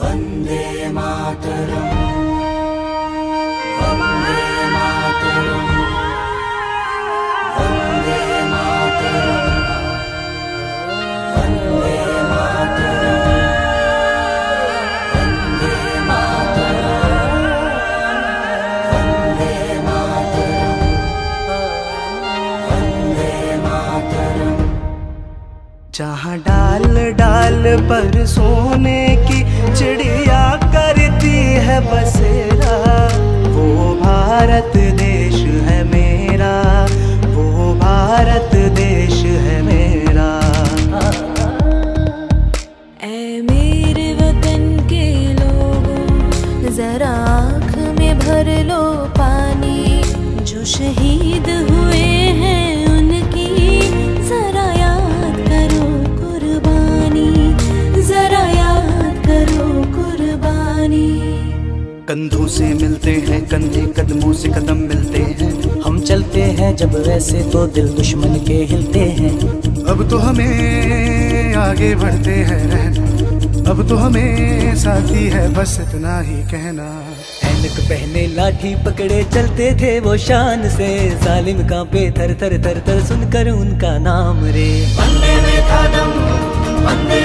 वंदे मातरम्। वंदे डाल डाल पर सोने भारत देश है मेरा, वो भारत देश है मेरा। ऐ मेरे वतन के लोगों, जरा आँख में भर लो पानी। कंधों से मिलते हैं, कंधे कदमों से कदम मिलते हैं। हम चलते हैं जब वैसे तो दिल दुश्मन के हिलते हैं। अब तो हमें आगे बढ़ते हैं रहना। अब तो हमें साथी है बस इतना ही कहना। ऐनक पहने लाठी पकड़े चलते थे वो शान से। जालिम का पे थर थर थर थर सुनकर उनका नाम रे। वंदे मेधादम् वंदे